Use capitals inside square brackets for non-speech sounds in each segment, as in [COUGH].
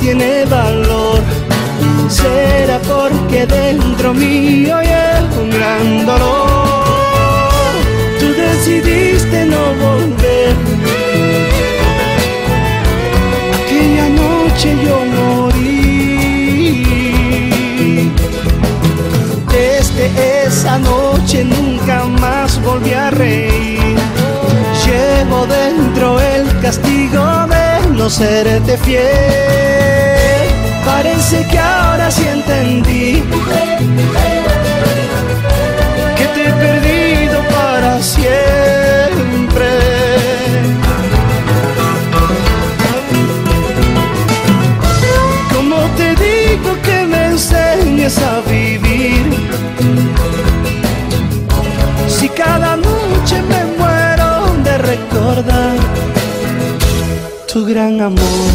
tiene valor. Será porque dentro mío hay un gran dolor. Tú decidiste no volver. Aquella noche yo morí. Desde esa noche nunca más volví a reír. Llevo dentro el castigo de no serte fiel. Parece que ahora sí entendí que te he perdido para siempre. Como te digo que me enseñes a vivir? Si cada noche me muero de recordar tu gran amor,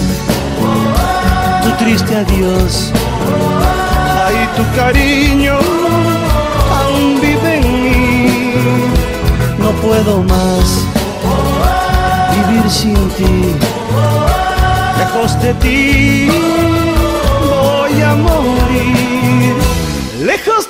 tu triste adiós, ay tu cariño aún vive en mí. No puedo más vivir sin ti, lejos de ti voy a morir, lejos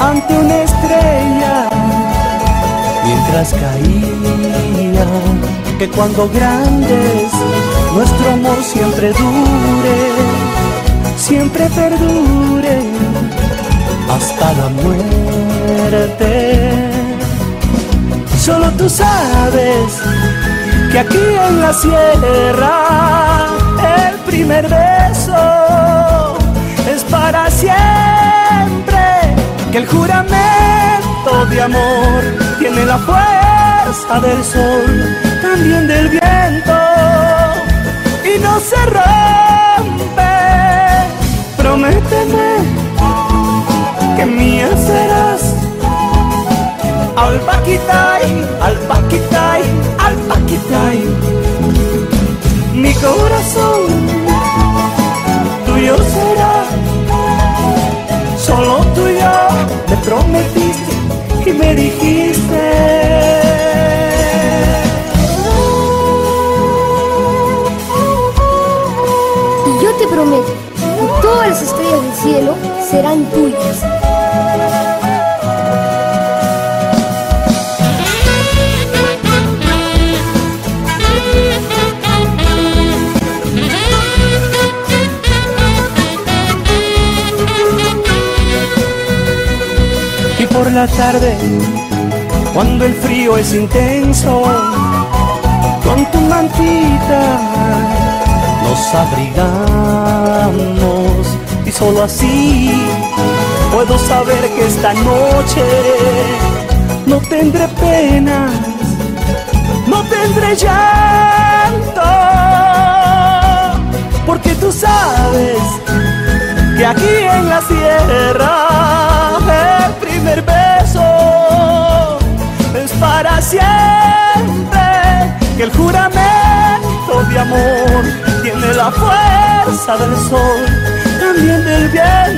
ante una estrella mientras caía que cuando grandes nuestro amor siempre dure, siempre perdure hasta la muerte. Solo tú sabes que aquí en la sierra primer beso es para siempre, que el juramento de amor tiene la fuerza del sol, también del viento, y no se rompe. Prométeme que mía serás. Al paquitay, al paquitay, al paquitay mi corazón tuyo será. Prometiste y me dijiste. Y yo te prometo que todas las estrellas del cielo serán tuyas. La tarde, cuando el frío es intenso, con tu mantita nos abrigamos y solo así puedo saber que esta noche no tendré penas, no tendré llanto, porque tú sabes que aquí en la sierra primer beso es para siempre, que el juramento de amor tiene la fuerza del sol, también del viento,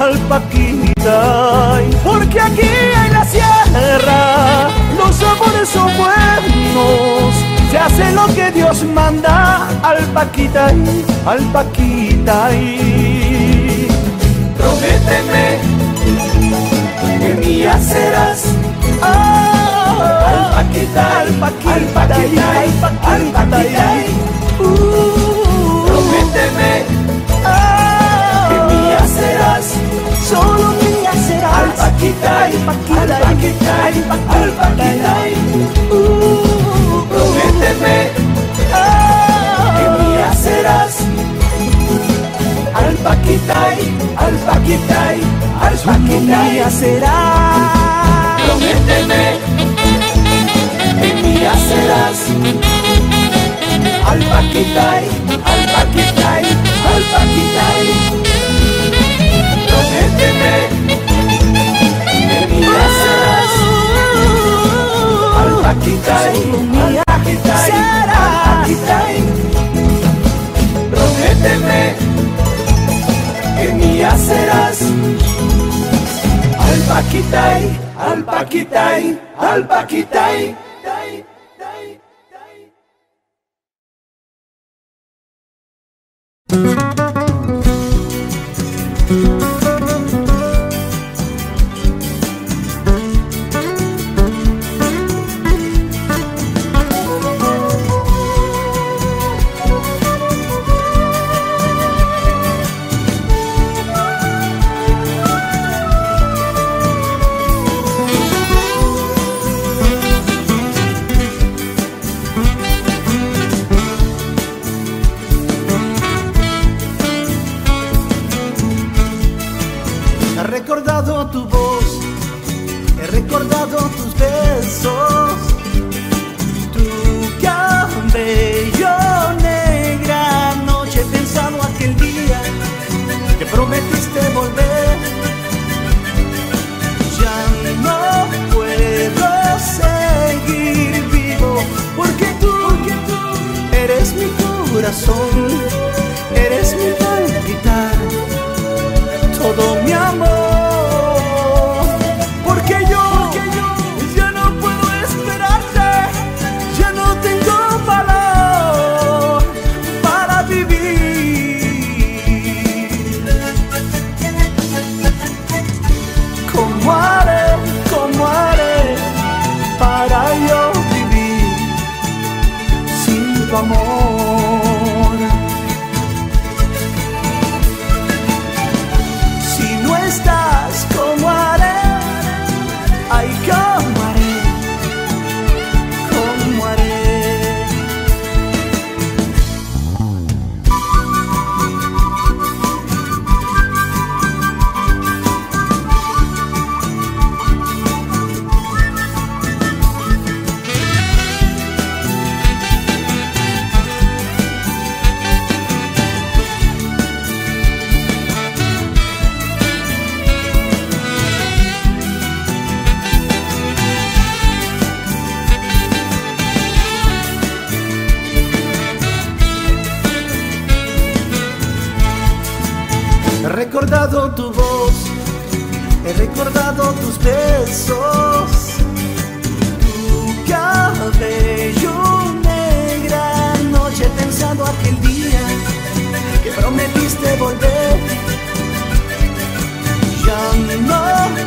al paquitay. Porque aquí en la sierra los amores son buenos. Hace lo que Dios manda al paquitay, al paquitay. Prométeme que mía serás. al paquitay, al paquitay, al paquitay, al prométeme solo mía serás. Al paquita, al paquita, al paquita, uh, Prométeme ah. que mía serás. Al Paquitay, al Paquitay, al Paquitay serás. Prométeme que mía serás. Al Paquitay, al Paquitay, al Paquitay. Prométeme que mía serás. Al Paquitay, será. Prométeme que mía serás. Alpaquitay, alpaquitay, alpaquitay. recordado tu voz, he recordado tus besos, tu cabello negra. Noche he pensado aquel día que prometiste volver. Ya no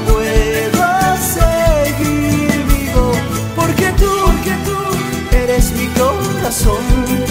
puedo seguir vivo porque tú, porque tú eres mi corazón.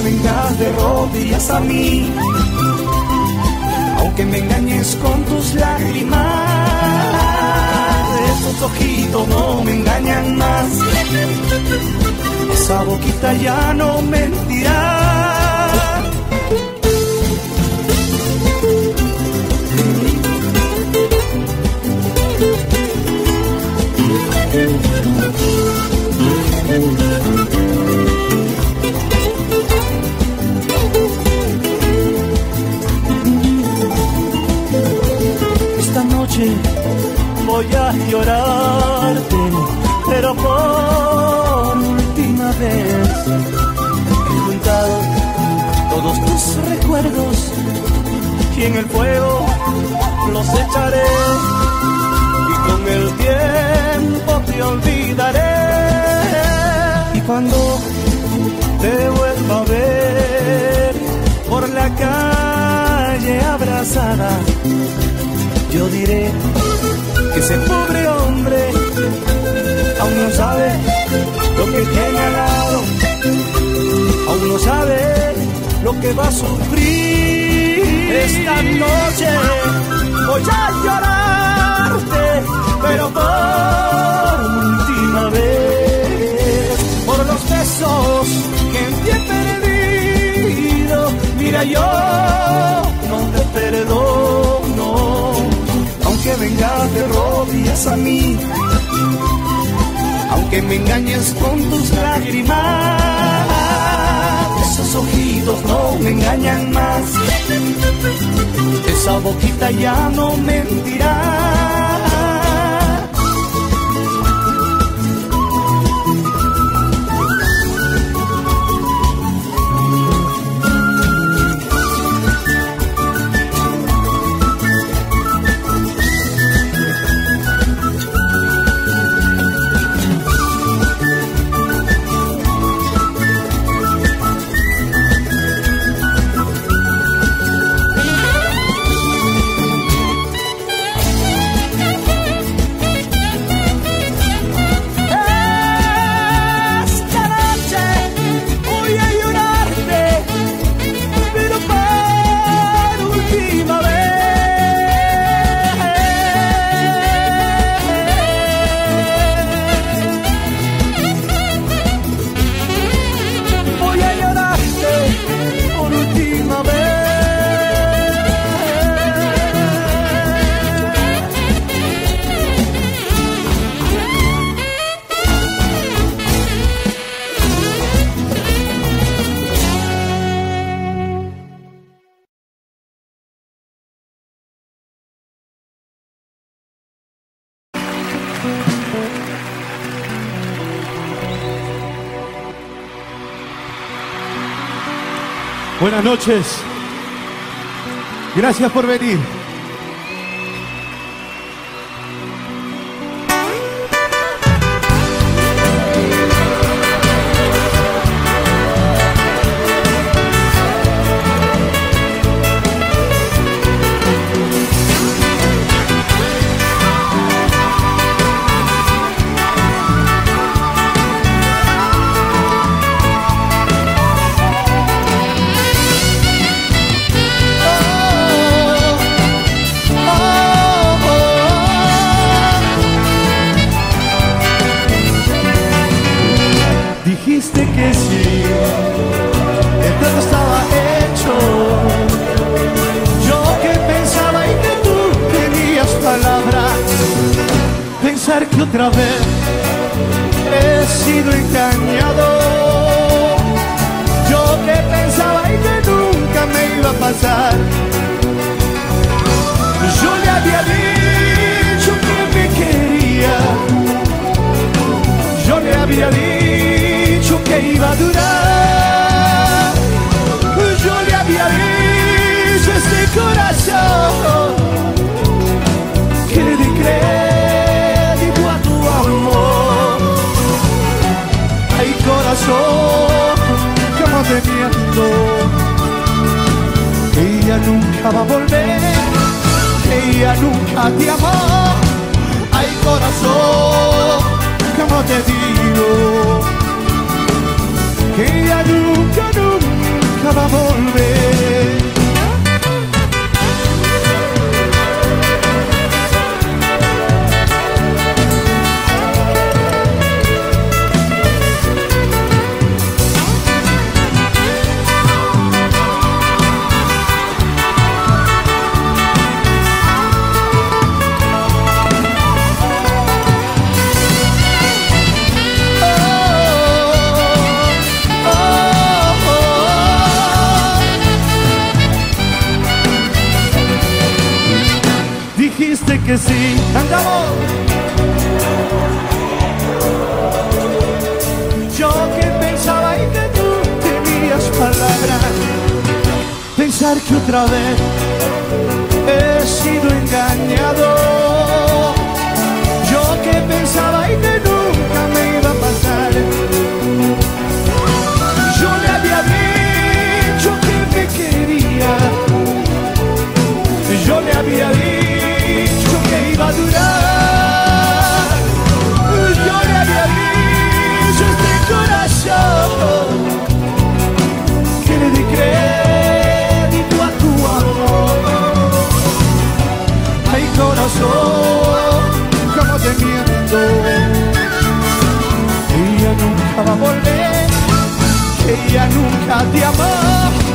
Vengas de rodillas a mí aunque me engañes con tus lágrimas, esos ojitos no me engañan más, esa boquita ya no mentirá. Voy a llorarte, pero por última vez he juntado todos tus recuerdos y en el fuego los echaré y con el tiempo te olvidaré. Y cuando te vuelva a ver por la calle abrazada yo diré que ese pobre hombre aún no sabe lo que tiene al lado, aún no sabe lo que va a sufrir. Esta noche voy a llorarte, pero por última vez, por los besos que en ti he perdido. Mira, yo no te perdono aunque vengas de rodillas a mí, aunque me engañes con tus lágrimas, esos ojitos no me engañan más, esa boquita ya no mentirá. Buenas noches. Gracias por venir. amar. lhe havia dito que me queria, Yo lhe havia dito que ia durar. Yo lhe havia dito este coração que le crê crédito a tu amor. Ay, corazón. nunca va a volver, ella nunca te amó. Ay corazón, como te digo, que ella nunca, nunca va a volver. que otra vez he sido engañado. va a volver, que ella nunca te amó.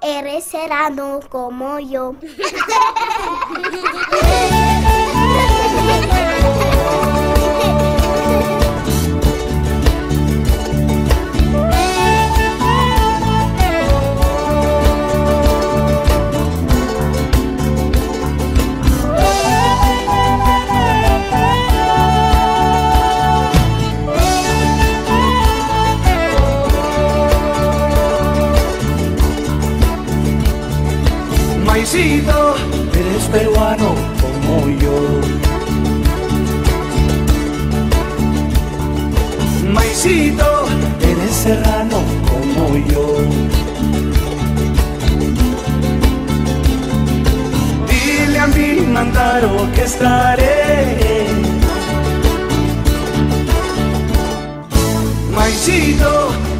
Eres serano como yo. [LAUGHS] serrano como yo. Dile a mi mandaro que estaré. Maicito,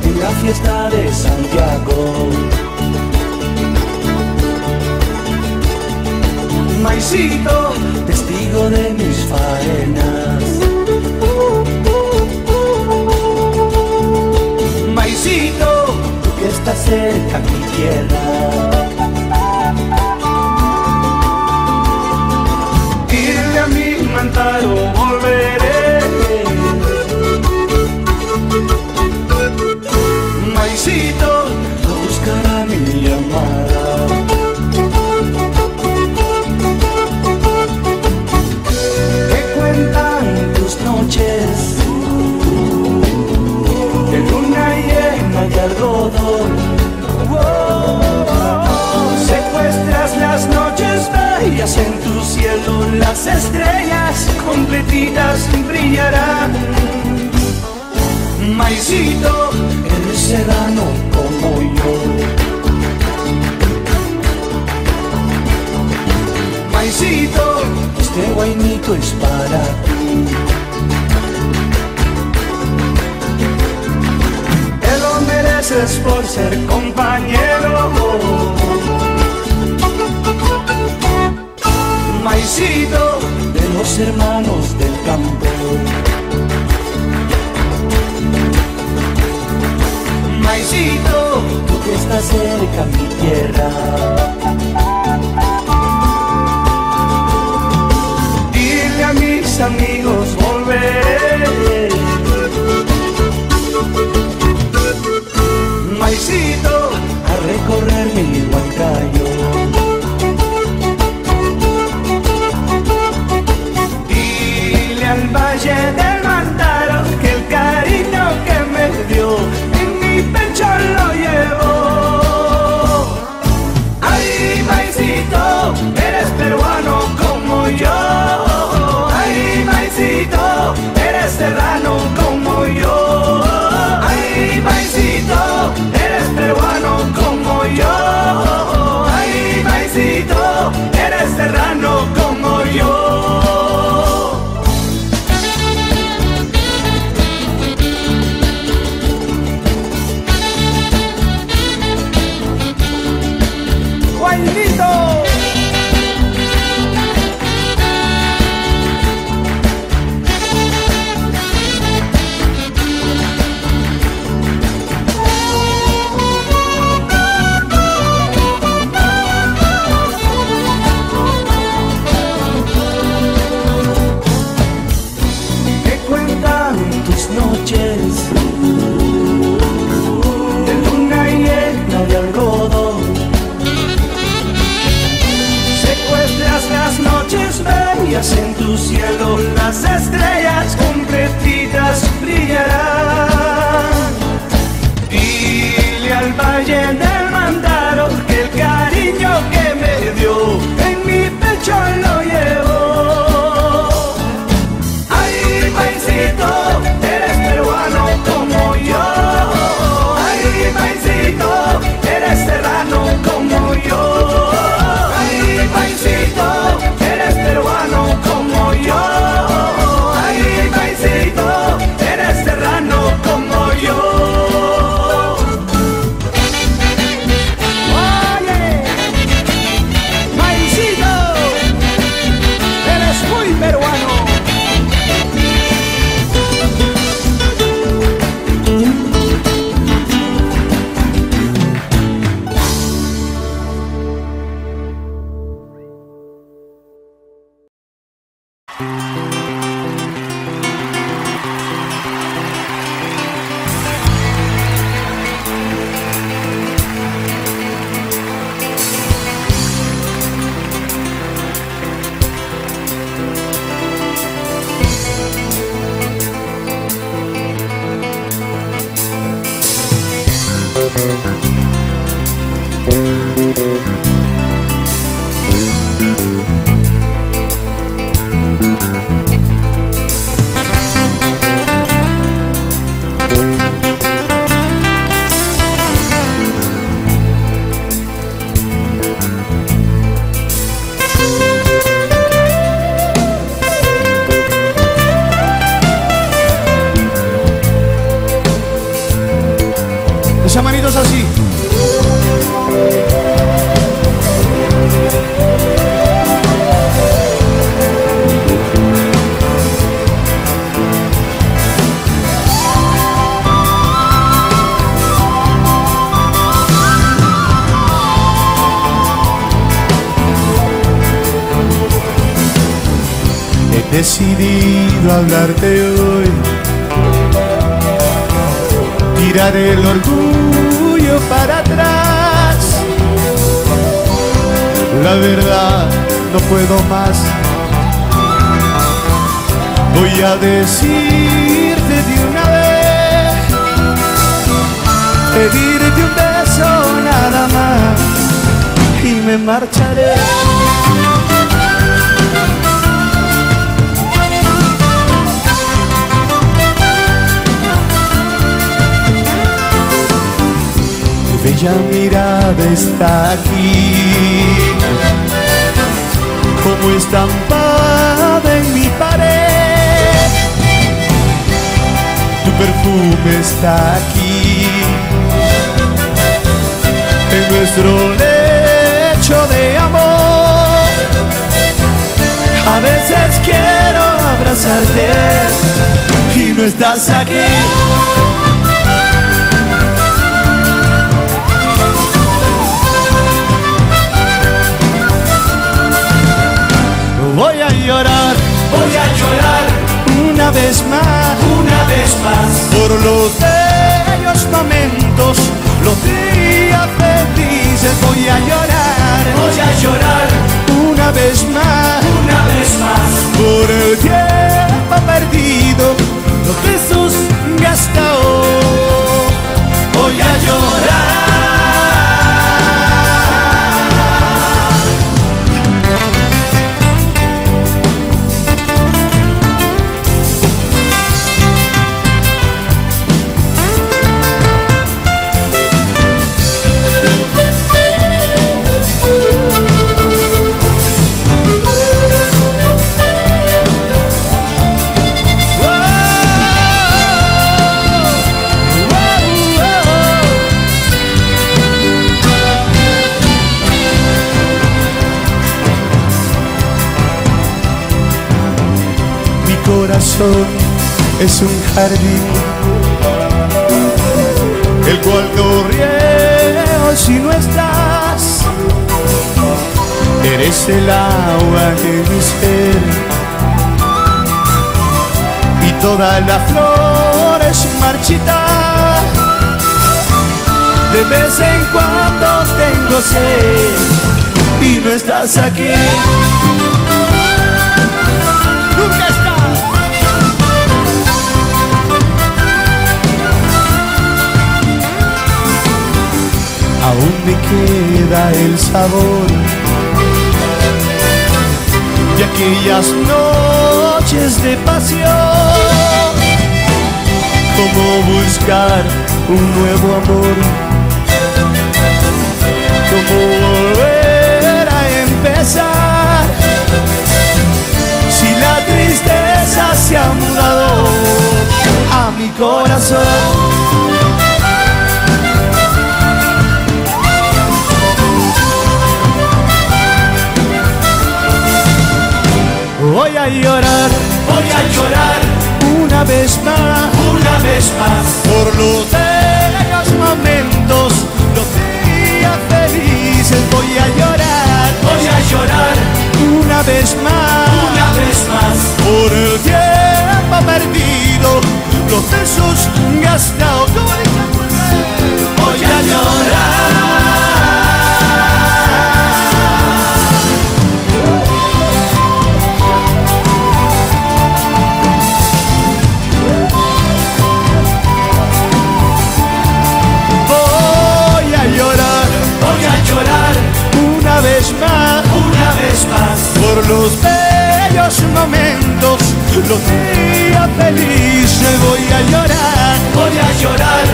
en la fiesta de Santiago. maicito, testigo de mis faenas. Maicito, tú que estás cerca mi tierra. Dile a mi mantaro las estrellas completitas brillarán. Maicito, eres serrano como yo. Maicito, este guainito es para ti. Te lo mereces por ser compañero. Maicito de los hermanos del campo. Maicito, tú que estás cerca mi tierra. Dile a mis amigos volveré. Maicito, a recorrer mi Huancayo. Hablarte hoy. Tirar el orgullo para atrás. La verdad, no puedo más. Voy a decirte de una vez, pedirte un beso nada más y me marcharé. Tuya mirada está aquí, como estampada en mi pared. Tu perfume está aquí, en nuestro lecho de amor. A veces quiero abrazarte y no estás aquí. Una vez más, una vez más por los bellos momentos, los días felices. Voy a llorar, voy a llorar una vez más, una vez más por el tiempo perdido, los besos gastados. Voy a llorar. Es un jardín, el cual riego si no estás. Eres el agua de mi ser y toda la flor es marchita. De vez en cuando tengo sed y no estás aquí. Nunca estás. Aún me queda el sabor de aquellas noches de pasión. Cómo buscar un nuevo amor, cómo volver a empezar. Si la tristeza se ha mudado a mi corazón. A llorar, Voy a llorar. Una vez más. Una vez más. Por los bellos momentos, los días felices. Voy a llorar. Voy a llorar. Una vez más. Una vez más. Por el tiempo perdido, los besos gastados. Voy a llorar los bellos momentos, los días felices. Voy a llorar. Voy a llorar.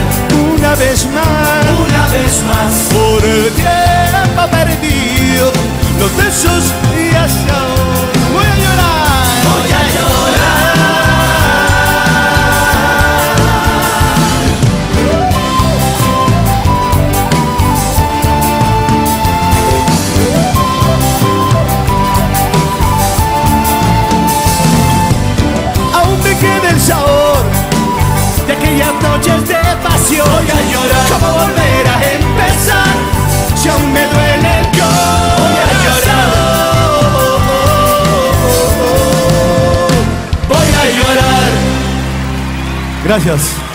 Una vez más. Una vez más. Por el tiempo perdido, los besos y hasta Gracias.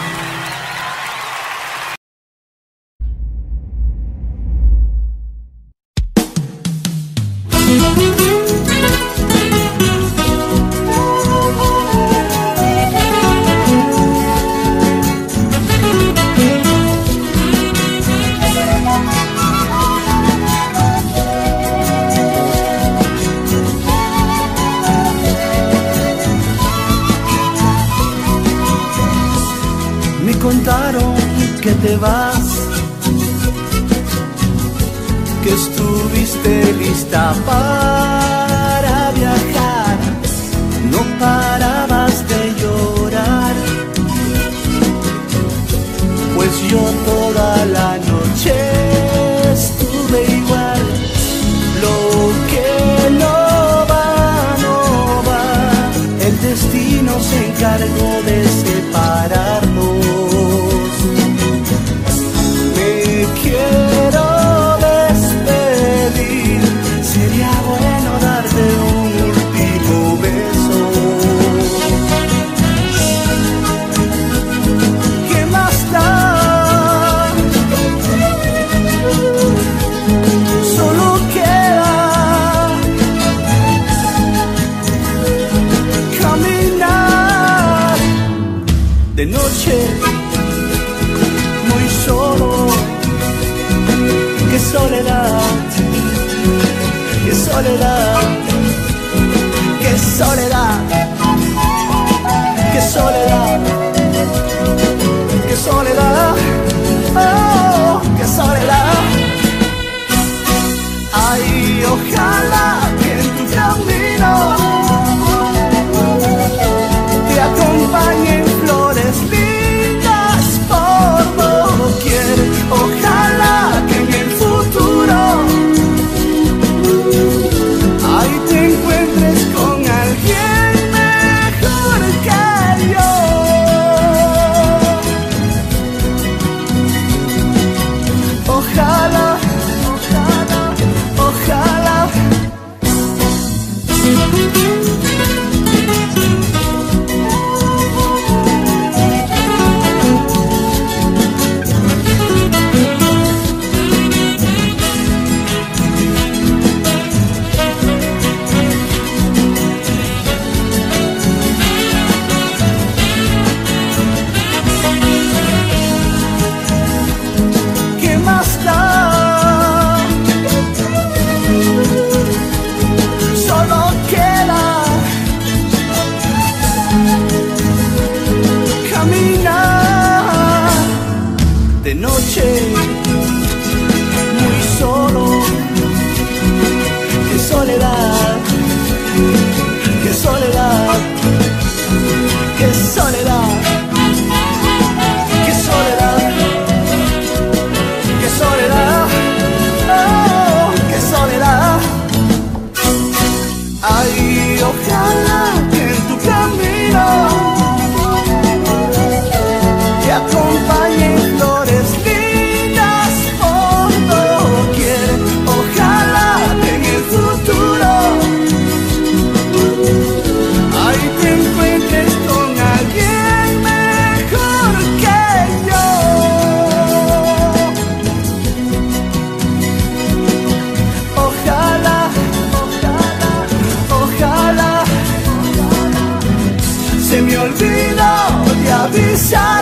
Argentina, odia Villa.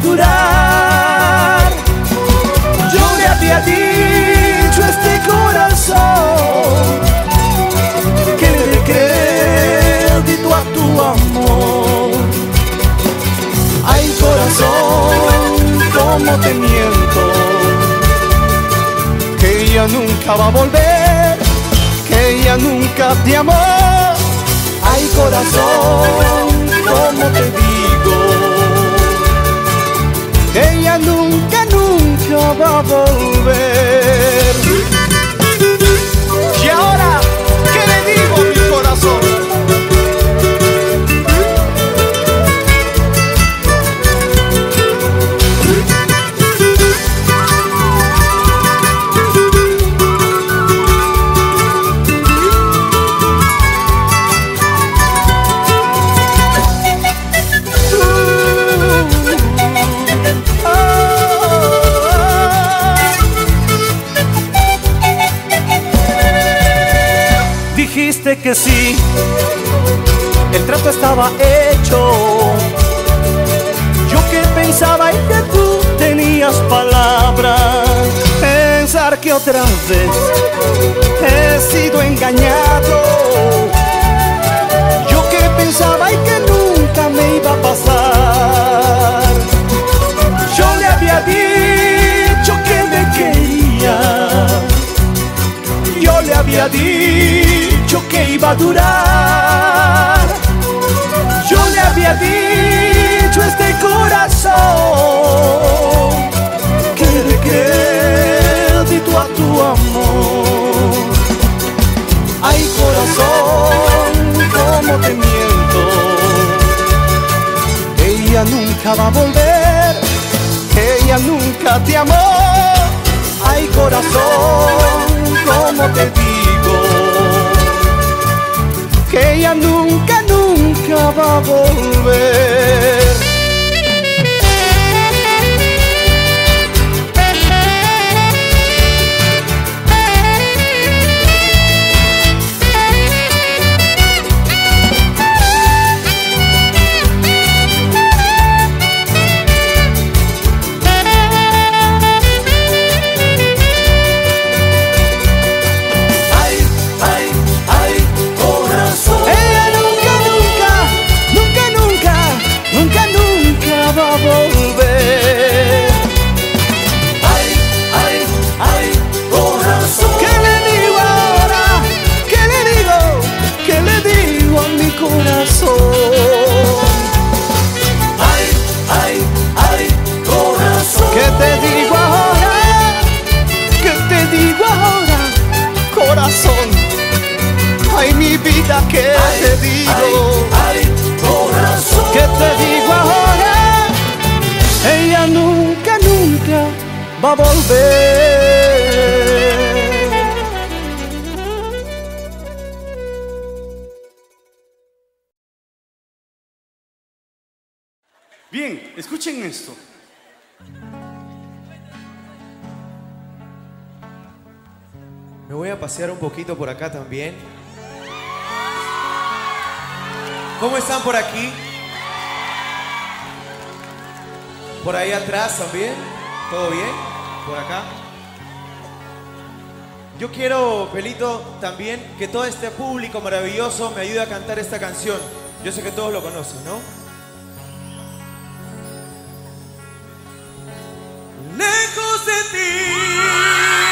Que iba a durar. Yo le había dicho este corazón que le crédito a tu amor. Ay corazón, cómo te miento, que ella nunca va a volver, que ella nunca te amó. Ay corazón, cómo te digo, nunca va a volver. Estaba hecho. Yo que pensaba y que tú tenías palabras, pensar que otra vez he sido engañado. Yo que pensaba y que nunca me iba a pasar. Yo le había dicho que me quería. Yo le había dicho que iba a durar. Yo le había dicho este corazón que le crédito a tu amor. Ay corazón, cómo te miento. Ella nunca va a volver, ella nunca te amó. Ay corazón, nunca acá también. ¿Cómo están por aquí? Por ahí atrás también. ¿Todo bien? Por acá. Yo quiero, Pelito, también que todo este público maravilloso me ayude a cantar esta canción. Yo sé que todos lo conocen, ¿no? Lejos de ti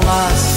Last.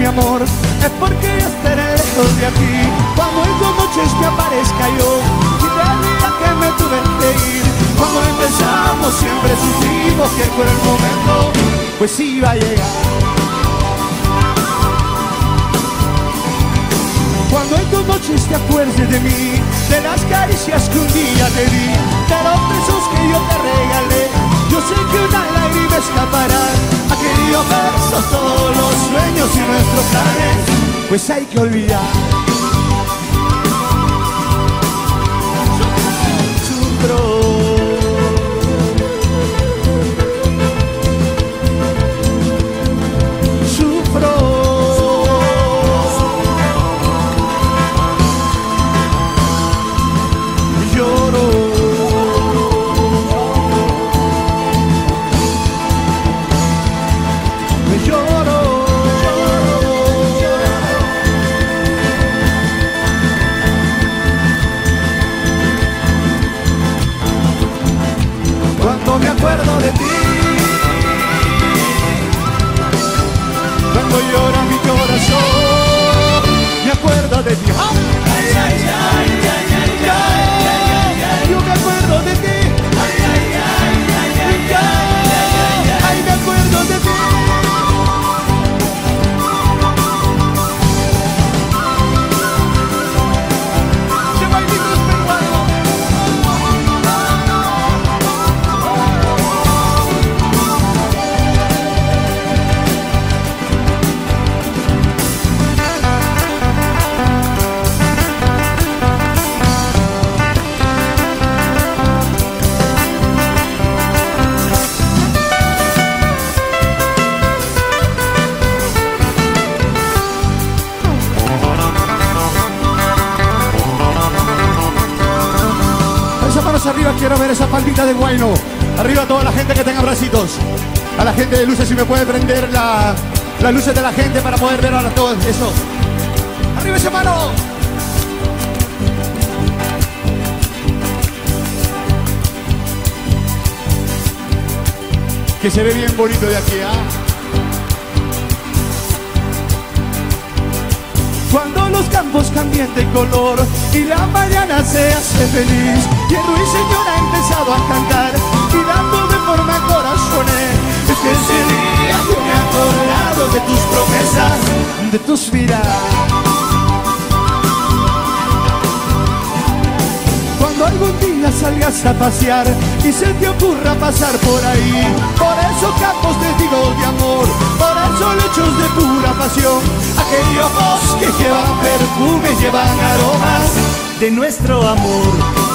Mi amor, es porque yo estaré lejos de aquí. Cuando en tus noches me aparezca yo, y te diga que me tuve que ir. Cuando empezamos siempre supimos que por el momento, pues iba a llegar. Cuando en tus noches te acuerdes de mí, de las caricias que un día te di, de los besos que yo te regalé, yo sé que una lágrima escapará. Aquellos besos, todos los sueños y nuestros planes, pues hay que olvidar. De guayno. Arriba toda la gente que tenga bracitos. A la gente de luces, si me puede prender la, las luces de la gente para poder ver ahora todo eso. Arriba esa mano. Que se ve bien bonito de aquí, ¿ah? Cuando los campos cambian de color y la mañana se hace feliz y el ruiseñor ha empezado a cantar y dándome forma a corazones es que ese día yo me he acordado de tus promesas, de tus miradas. Cuando algún día salgas a pasear y se te ocurra pasar por ahí, por esos campos testigos de amor, por esos lechos de pura pasión, aquellos bosques llevan perfumes, llevan aromas de nuestro amor.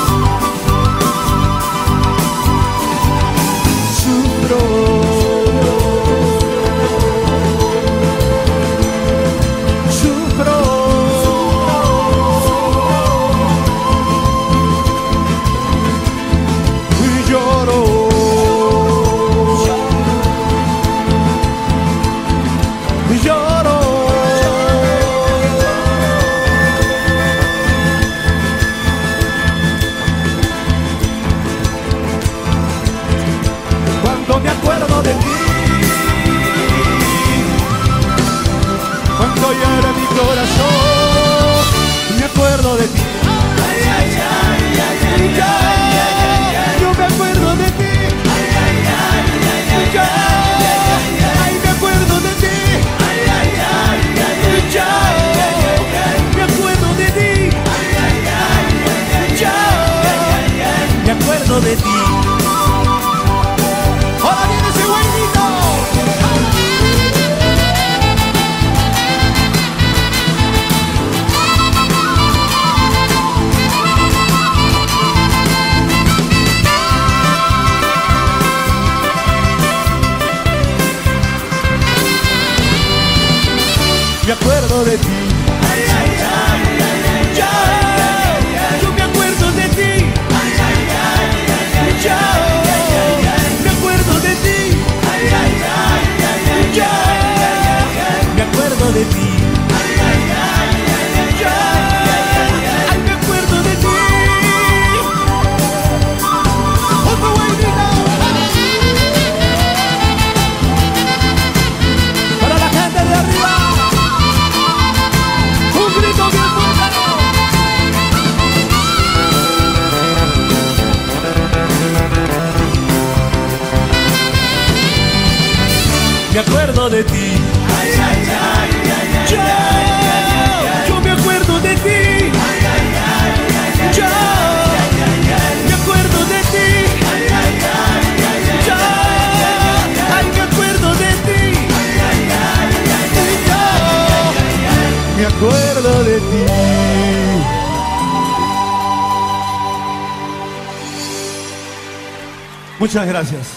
Gracias.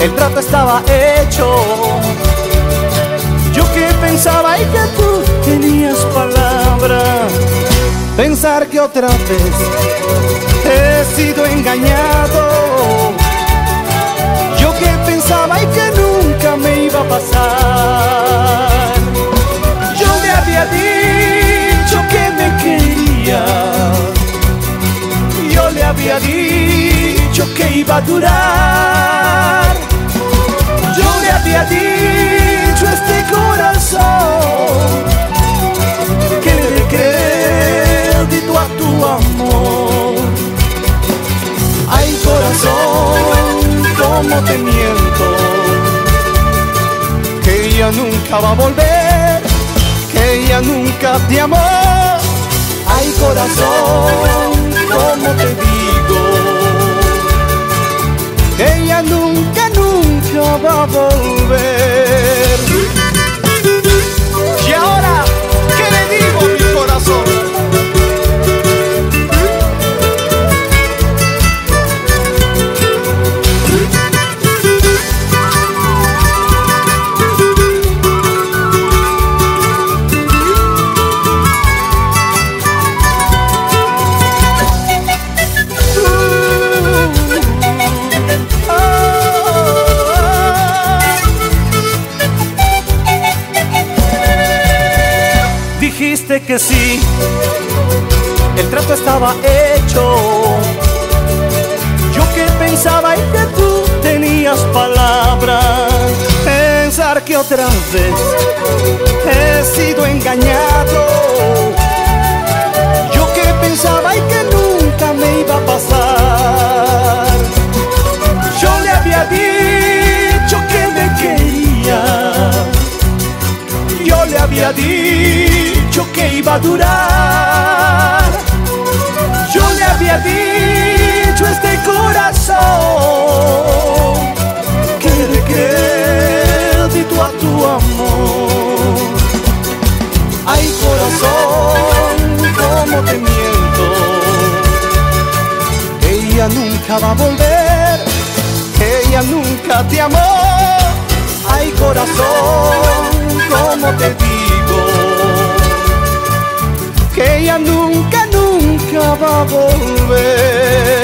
El trato estaba hecho. Yo que pensaba y que tú tenías palabra. Pensar que otra vez he sido engañado. Yo que pensaba y que nunca me iba a pasar. Yo le había dicho que me quería. Yo le había dicho iba a durar. Yo le había dicho este corazón que le crédito a tu amor. Ay corazón, cómo te miento, que ella nunca va a volver, que ella nunca te amó. Ay corazón, cómo te digo nunca va a volver. Estaba hecho. Yo que pensaba y que tú tenías palabras. Pensar que otra vez he sido engañado. Yo que pensaba y que nunca me iba a pasar. Yo le había dicho que me quería. Yo le había dicho que iba a durar. Había dicho este corazón que le crédito a tu amor. Ay corazón, cómo te miento. Ella nunca va a volver, ella nunca te amó. Ay corazón, cómo te digo que ella nunca, nunca va a volver.